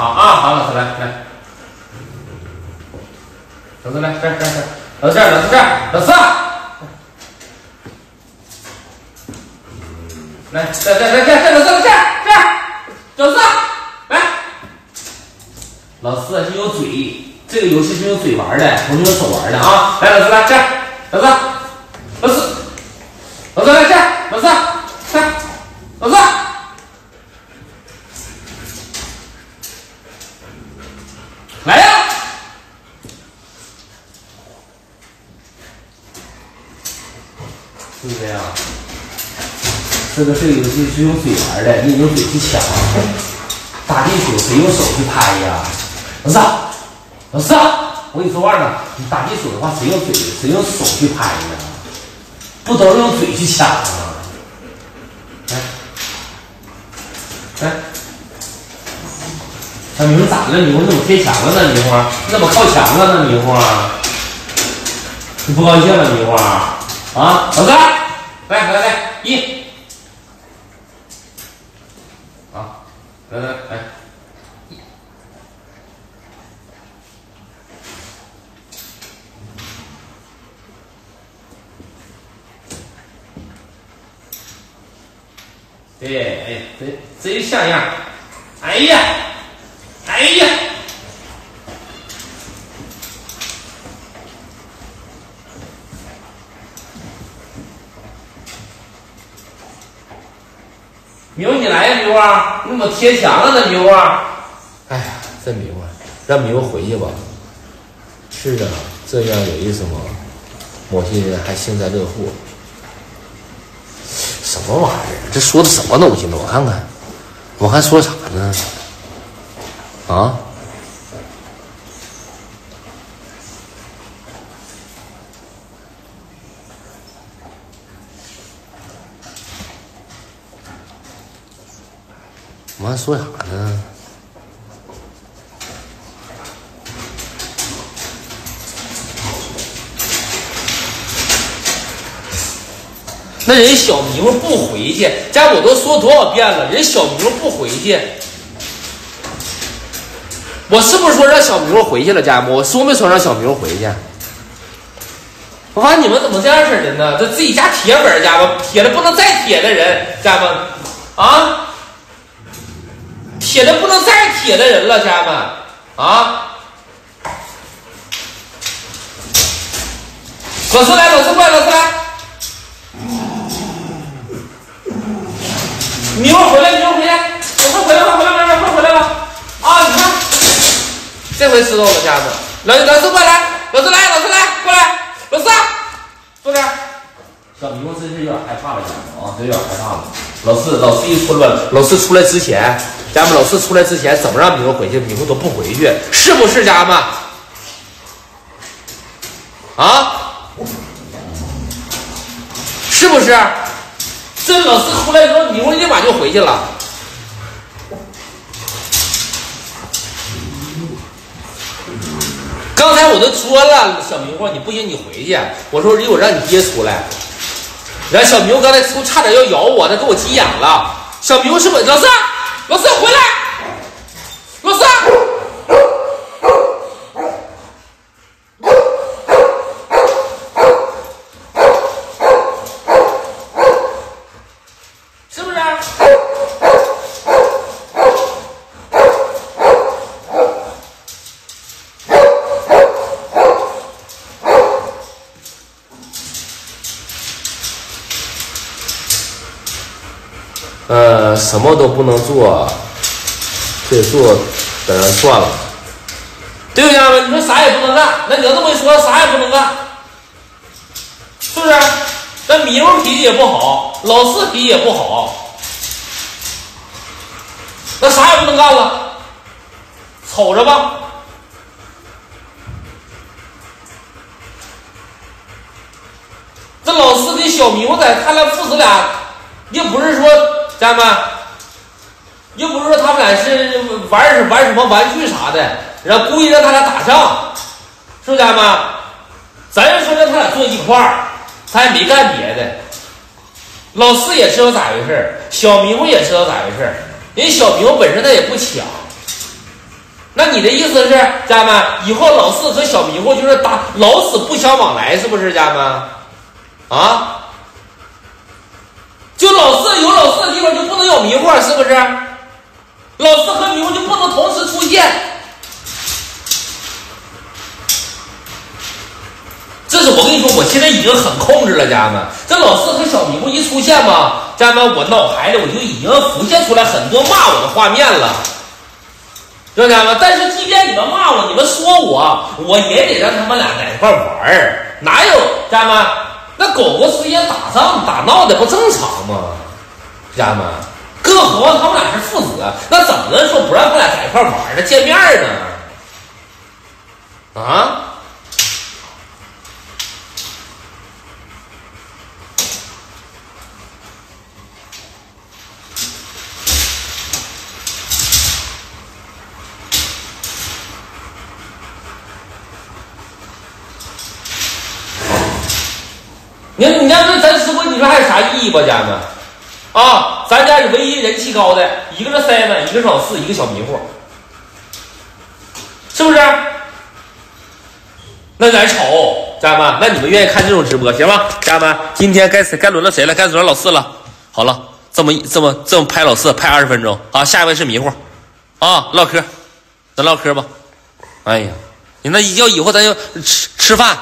好啊，好，老师来来，老师来这这这，老师这儿老师。这，老师，来这这这这这老师这儿这，老师来，老师是有嘴，这个游戏是用嘴玩的，不是用手玩的啊！来，老师来这，老师，老师，老师来这儿，老师这儿，老师。来呀！是不是呀？这个这个游戏是用嘴玩的，你用嘴去抢。打地鼠谁用手去拍呀？老师，老师，我跟你说话呢，你打地鼠的话，谁用嘴谁用手去拍呀？不都是用嘴去抢吗？来，来。小明咋了？迷糊怎么贴墙了呢？迷糊，你怎么靠墙了呢？迷糊，你不高兴了？迷糊啊，老师，来来来，一，啊，来来来，对，哎，真真像样，哎呀。哎呀！迷糊，你来呀，迷糊！你怎么贴墙了呢，迷糊？哎呀，这迷糊，让迷糊回去吧。是啊，这样有意思吗？某些人还幸灾乐祸。什么玩意儿？这说的什么东西呢？我看看，我还说啥呢？啊！我还说啥呢？那人小迷糊不回去，家我都说多少遍了，人小迷糊不回去。我是不是说让小迷糊回去了，家人们？我说没说让小迷糊回去？我发你们怎么这样式的呢？这自己家铁粉，家人们铁的不能再铁的人，家人们啊，铁的不能再铁的人了，家人们啊。老四来，老四过来，老四来。迷糊回来，迷糊回来，快回来吧，回来，回来，快回来吧！啊，你看。这回知道了，家子。老老四过来，老四来，老四来，过来，老四坐这儿。小迷糊真是有点害怕了，家人们啊，真有点害怕了。老四，老四一出来，老四出来之前，家们，老四出来之前怎么让迷糊回去？迷糊都不回去，是不是，家们？啊？是不是？这老四出来之后，迷糊立马就回去了。刚才我都说了，小迷糊，你不行，你回去。我说，我让你爹出来。然后小迷糊刚才出差点要咬我，他给我急眼了。小迷糊是不是？老四，老师回来，老师，是不是？呃，什么都不能做，这做在那算了。对不对，你说啥也不能干，那你要这么一说，啥也不能干，是不是？那迷糊脾气也不好，老四脾气也不好，那啥也不能干了，瞅着吧。这老四跟小迷糊在，他俩父子俩，又不是说家人们，又不是说他们俩是玩什玩什么玩具啥的，然后故意让他俩打仗，是不是家人们？咱就说让他俩坐一块儿，他也没干别的。老四也知道咋回事儿小迷糊也知道咋回事儿人小迷糊本身他也不抢，那你的意思是，家人们，以后老四和小迷糊就是打老死不相往来，是不是，家人们？啊？就老四有老四就不能有迷糊，是不是？老四和迷糊就不能同时出现。这是我跟你说，我现在已经很控制了，家人们。这老四和小迷糊一出现嘛，家人们，我脑海里我就已经浮现出来很多骂我的画面了。知道家人们？但是即便你们骂我，你们说我，我也得让他们俩在一块玩儿。哪有家人们？那狗狗之间打仗打闹的不正常吗？家人们，更何况他们俩是父子，那怎么能说不让他俩在一块玩呢？见面呢？啊？你你家这咱直播，你说还有啥意义吧，家人们？啊，咱家里唯一人气高的一个是三妹一个是老四，一个小迷糊，是不是？那咱瞅，家人们，那你们愿意看这种直播行吗？家人们，今天该谁该轮到谁了？该轮到老四了。好了，这么这么这么拍老四，拍二十分钟。好，下一位是迷糊，啊，唠嗑，咱唠嗑吧。哎呀，你那要以后咱就吃吃饭，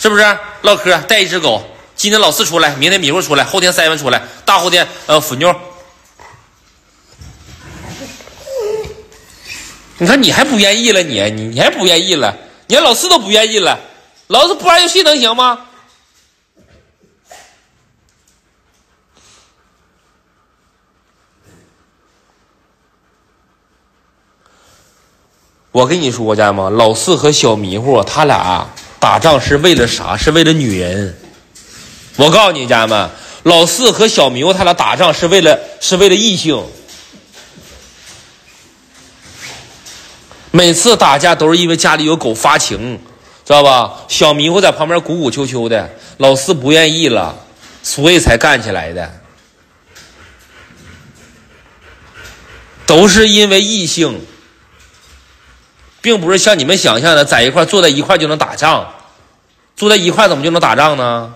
是不是？唠嗑，带一只狗。今天老四出来，明天迷糊出来，后天三爷出来，大后天呃腐妞。你看你还不愿意了，你你你还不愿意了，你连老四都不愿意了，老四不玩游戏能行吗？我跟你说，家人们，老四和小迷糊他俩打仗是为了啥？是为了女人。我告诉你，家人们，老四和小迷糊他俩打仗是为了是为了异性。每次打架都是因为家里有狗发情，知道吧？小迷糊在旁边鼓鼓秋秋的，老四不愿意了，所以才干起来的。都是因为异性，并不是像你们想象的在一块坐在一块就能打仗，坐在一块怎么就能打仗呢？